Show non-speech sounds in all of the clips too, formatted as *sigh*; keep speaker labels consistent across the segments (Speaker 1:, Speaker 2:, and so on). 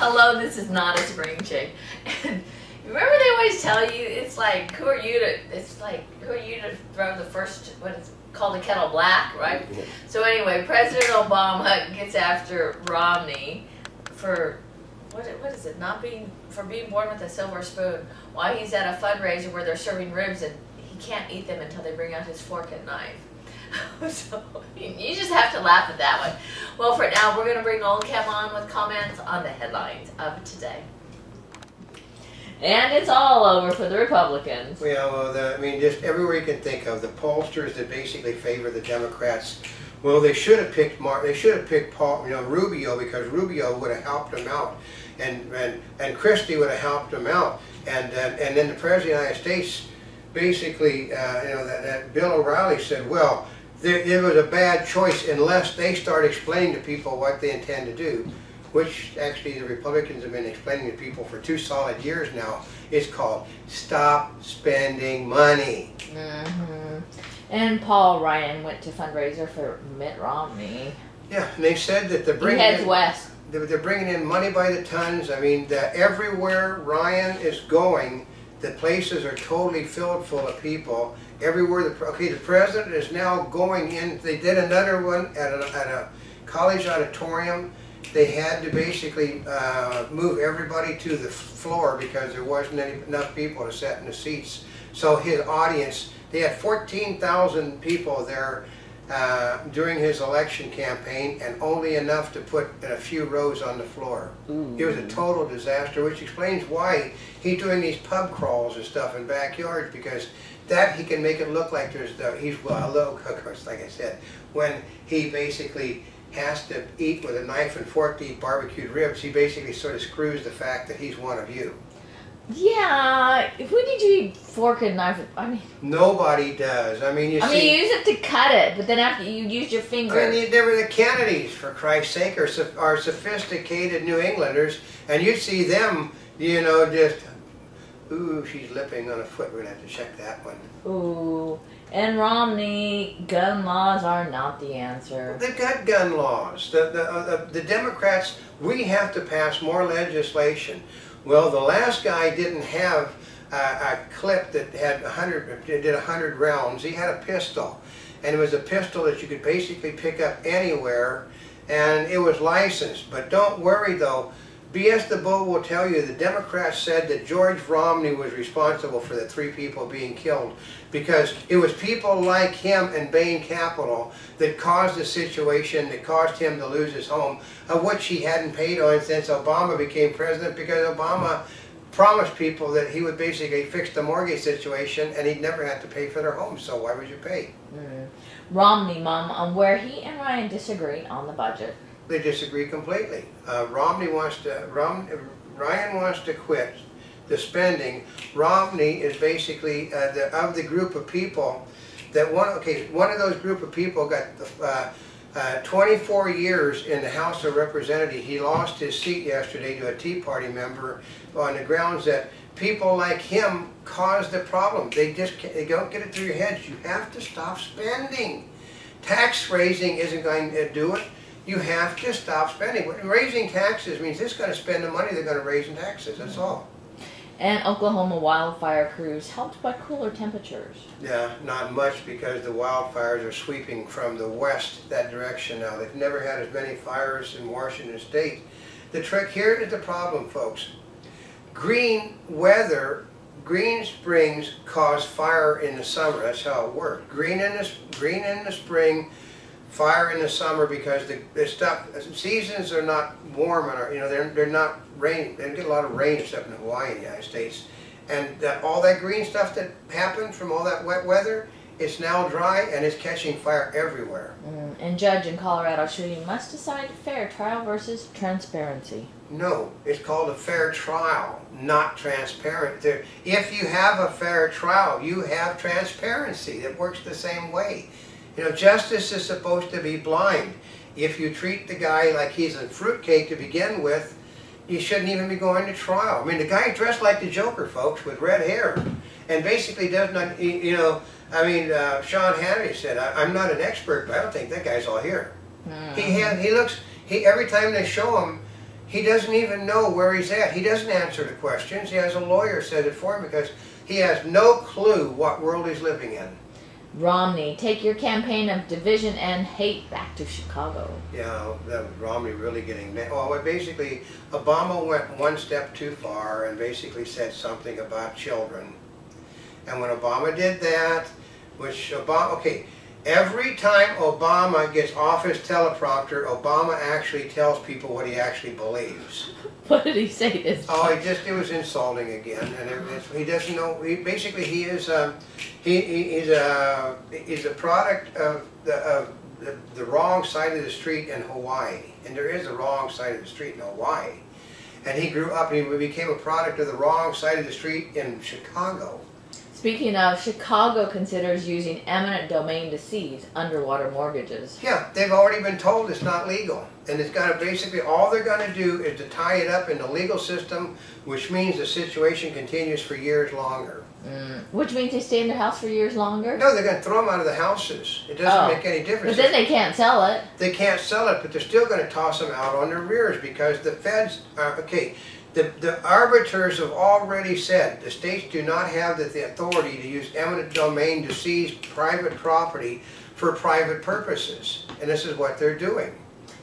Speaker 1: Hello, this is not a spring chick. And *laughs* remember they always tell you, it's like, who are you to, it's like, who are you to throw the first, what is called a kettle black, right?
Speaker 2: Yeah.
Speaker 1: So anyway, President Obama gets after Romney for, what, what is it, not being, for being born with a silver spoon while he's at a fundraiser where they're serving ribs and can't eat them until they bring out his fork and knife. *laughs* so you just have to laugh at that one. Well, for now, we're going to bring Oldecam on with comments on the headlines of today. And it's all over for the Republicans.
Speaker 2: Well, the, I mean, just everywhere you can think of, the pollsters that basically favor the Democrats. Well, they should have picked Mark. They should have picked Paul, you know, Rubio because Rubio would have helped him out, and and and Christie would have helped him out, and uh, and then the president of the United States, basically, uh, you know, that, that Bill O'Reilly said, well, there, it was a bad choice unless they start explaining to people what they intend to do which actually the Republicans have been explaining to people for two solid years now, It's called Stop Spending Money.
Speaker 1: Mm-hmm. And Paul Ryan went to fundraiser for Mitt Romney.
Speaker 2: Yeah, and they said that they're
Speaker 1: He
Speaker 2: bringing
Speaker 1: heads
Speaker 2: in,
Speaker 1: west.
Speaker 2: they're, they're bringing in money by the tons. I mean, the, everywhere Ryan is going, the places are totally filled full of people. Everywhere, the, okay, the president is now going in, they did another one at a, at a college auditorium. They had to basically uh, move everybody to the floor because there wasn't any, enough people to sit in the seats. So his audience, they had 14,000 people there uh, during his election campaign and only enough to put a few rows on the floor. It was a total disaster, which explains why he's doing these pub crawls and stuff in backyards because that he can make it look like there's the, he's well, low, *laughs* of course, like I said, when he basically has to eat with a knife and fork to eat barbecued ribs, he basically sort of screws the fact that he's one of you.
Speaker 1: Yeah, who to eat fork and knife, I mean,
Speaker 2: Nobody does. I mean, you
Speaker 1: I mean, you use it to cut it, but then after you use your
Speaker 2: I
Speaker 1: finger.
Speaker 2: mean, they were the Kennedys, for Christ's sake, are, are sophisticated New Englanders, and you see them, you know, just, ooh, she's lipping on a foot. We're gonna have to check that one.
Speaker 1: Ooh, and Romney, gun laws are not the answer.
Speaker 2: They've got gun laws. The, the, uh, the Democrats, we have to pass more legislation. Well, the last guy didn't have a, a clip that had 100, did 100 rounds. He had a pistol. And it was a pistol that you could basically pick up anywhere, and it was licensed. But don't worry though, BS the Bull will tell you the Democrats said that George Romney was responsible for the three people being killed because it was people like him and Bain Capital that caused the situation that caused him to lose his home, of which he hadn't paid on since Obama became president because Obama promised people that he would basically fix the mortgage situation and he'd never have to pay for their home, so why would you pay?
Speaker 1: Mm. Romney, mom, on where he and Ryan disagree on the budget.
Speaker 2: They disagree completely. Uh, Romney wants to, Rom, Ryan wants to quit the spending. Romney is basically uh, the, of the group of people that one, okay, one of those group of people got uh, uh, 24 years in the House of Representatives. He lost his seat yesterday to a Tea Party member on the grounds that people like him caused the problem. They just they don't get it through your heads. You have to stop spending. Tax raising isn't going to do it. You have to stop spending. Raising taxes means this going to spend the money they're going to raise in taxes. That's mm-hmm. all.
Speaker 1: And Oklahoma wildfire crews helped by cooler temperatures.
Speaker 2: Yeah, not much because the wildfires are sweeping from the west that direction now. They've never had as many fires in Washington State. The trick here is the problem, folks. Green weather, green springs cause fire in the summer. That's how it works. Green in the green in the spring, fire in the summer because the, the stuff seasons are not warm and are, you know they're they're not rain. They don't get a lot of rain except in Hawaii, in the United States, and that, all that green stuff that happened from all that wet weather, it's now dry and it's catching fire everywhere.
Speaker 1: Mm. And judge in Colorado shooting must decide fair trial versus transparency.
Speaker 2: No, it's called a fair trial, not transparent. There, if you have a fair trial, you have transparency. It works the same way. You know, justice is supposed to be blind. If you treat the guy like he's a fruitcake to begin with, you shouldn't even be going to trial. I mean, the guy dressed like the Joker, folks, with red hair, and basically does not, you know, I mean, uh, Sean Hannity said, I, I'm not an expert, but I don't think that guy's all here.
Speaker 1: Mm.
Speaker 2: He has, he looks, he, every time they show him, He doesn't even know where he's at. He doesn't answer the questions. He has a lawyer said it for him because he has no clue what world he's living in.
Speaker 1: Romney, take your campaign of division and hate back to Chicago.
Speaker 2: Yeah, that was Romney really getting mad. Oh, well, basically, Obama went one step too far and basically said something about children. And when Obama did that, which Obama, okay, every time Obama gets off his teleprompter, Obama actually tells people what he actually believes. *laughs*
Speaker 1: What did he say this Time?
Speaker 2: Oh, he just, it was insulting again, and it, he doesn't know, he, basically, he is, um, he, he, he's a, he's a product of the, of the, the wrong side of the street in Hawaii, and there is a wrong side of the street in Hawaii. And he grew up, and he became a product of the wrong side of the street in Chicago.
Speaker 1: Speaking of, Chicago considers using eminent domain to seize underwater mortgages.
Speaker 2: Yeah, they've already been told it's not legal. And it's gonna basically, all they're gonna do is to tie it up in the legal system, which means the situation continues for years longer.
Speaker 1: Mm. Which means they stay in their house for years longer?
Speaker 2: No, they're gonna throw them out of the houses. It doesn't
Speaker 1: Oh.
Speaker 2: make any difference.
Speaker 1: But then they can't sell it.
Speaker 2: They can't sell it, but they're still gonna toss them out on their rears because the feds are, okay, the, the arbiters have already said the states do not have the, the authority to use eminent domain to seize private property for private purposes. And this is what they're doing.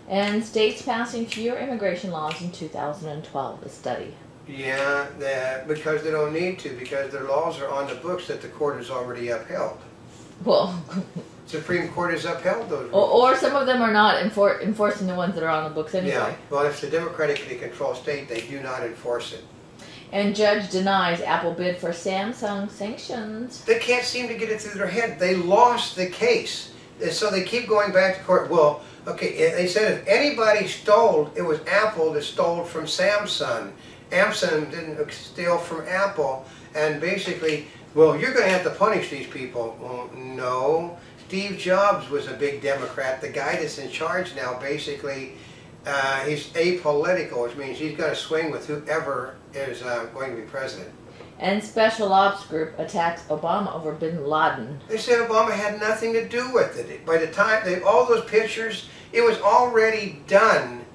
Speaker 1: And states passing fewer immigration laws in 2012, the study.
Speaker 2: Yeah, that, because they don't need to, because their laws are on the books that the court has already upheld.
Speaker 1: Well, *laughs*
Speaker 2: Supreme Court has upheld those
Speaker 1: or, or some of them are not enfor- enforcing the ones that are on the books anyway.
Speaker 2: Yeah, well, if it's a democratically controlled state, they do not enforce it.
Speaker 1: And judge denies Apple bid for Samsung sanctions.
Speaker 2: They can't seem to get it through their head. They lost the case. And so they keep going back to court. Well, okay, eh, they said if anybody stole, it was Apple that stole from Samsung. Samsung didn't steal from Apple. And basically, well, you're going to have to punish these people. Well, no. Steve Jobs was a big Democrat. The guy that's in charge now, basically, uh, he's apolitical, which means he's going to swing with whoever is uh, going to be president.
Speaker 1: And special ops group attacks Obama over bin Laden.
Speaker 2: They said Obama had nothing to do with it. By the time they, all those pictures, it was already done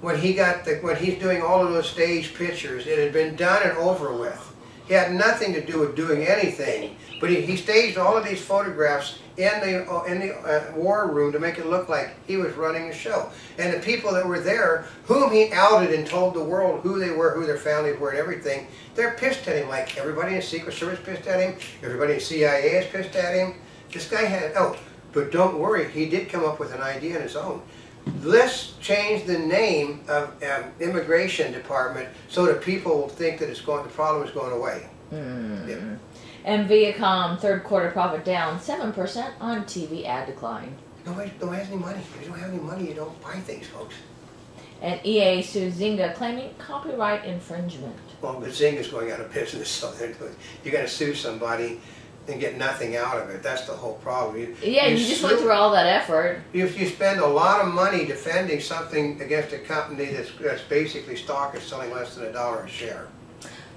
Speaker 2: when he got the, when he's doing all of those stage pictures. It had been done and over with. He had nothing to do with doing anything, but he, he staged all of these photographs in the uh, in the uh, war room to make it look like he was running a show. And the people that were there, whom he outed and told the world who they were, who their families were, and everything, they're pissed at him. Like everybody in the Secret Service pissed at him. Everybody in CIA is pissed at him. This guy had oh, but don't worry, he did come up with an idea on his own. Let's change the name of um, immigration department so that people will think that it's going, the problem is going away.
Speaker 1: Mm.
Speaker 2: Yeah.
Speaker 1: And Viacom third quarter profit down 7% on TV ad decline.
Speaker 2: Nobody, nobody has any money. If you don't have any money, you don't buy things, folks.
Speaker 1: And EA sues Zynga claiming copyright infringement.
Speaker 2: Well, but Zynga's going out of business, so you're going to sue somebody and get nothing out of it. That's the whole problem. You,
Speaker 1: Yeah, you, just
Speaker 2: sue-
Speaker 1: went through all that effort.
Speaker 2: If you spend a lot of money defending something against a company that's, that's basically stock is selling less than a dollar a share.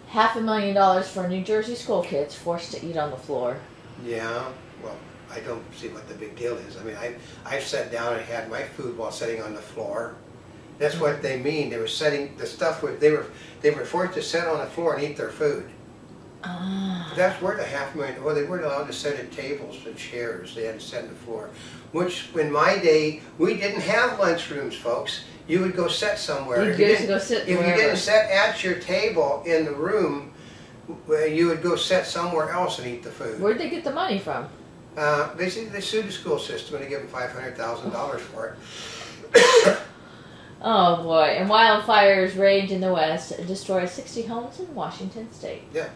Speaker 1: Half a million dollars for New Jersey school kids forced to eat on the floor.
Speaker 2: Yeah, well, I don't see what the big deal is. I mean, I, I've sat down and had my food while sitting on the floor. That's what they mean. They were setting, the stuff, was- they were, they were forced to sit on the floor and eat their food.
Speaker 1: Ah.
Speaker 2: That's worth a half million, well, they weren't allowed to sit at tables and chairs, they had to sit on the floor. Which, in my day, we didn't have lunchrooms, folks. You would go sit somewhere.
Speaker 1: You'd
Speaker 2: If you didn't-
Speaker 1: go sit
Speaker 2: If you didn't sit at your table in the room, you would go sit somewhere else and eat the food.
Speaker 1: Where'd they get the money from?
Speaker 2: Uh, basically, they sued the school system and they gave them five hundred thousand dollars for it. *coughs*
Speaker 1: Oh boy. And wildfires rage in the west, and destroy 60 homes in Washington state.
Speaker 2: That-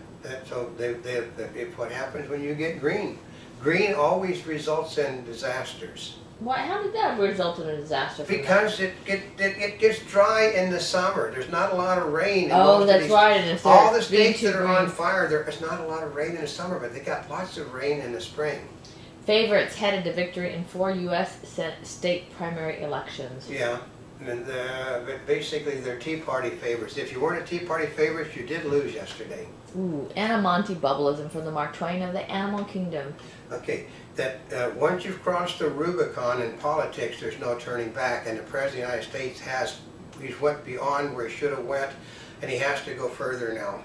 Speaker 2: So they, they, if what happens when you get green? Green always results in disasters.
Speaker 1: Why, how did that result in a disaster? for?
Speaker 2: Because it, it, it, it gets dry in the summer. There's not a lot of rain. in
Speaker 1: Oh, that's
Speaker 2: these-
Speaker 1: right.
Speaker 2: All the states that are on fire, there's not a lot of rain in the summer, but they got lots of rain in the spring.
Speaker 1: Favorites headed to victory in four U.S. state primary elections.
Speaker 2: Yeah, and uh, but basically they're Tea Party favorites. If you weren't a Tea Party favorite, you did lose yesterday.
Speaker 1: Ooh, Anamonte bubbleism from the Mark Twain of the animal kingdom.
Speaker 2: Okay, that uh, once you've crossed the Rubicon in politics, there's no turning back, and the President of the United States has he's went beyond where he should have went, and he has to go further now.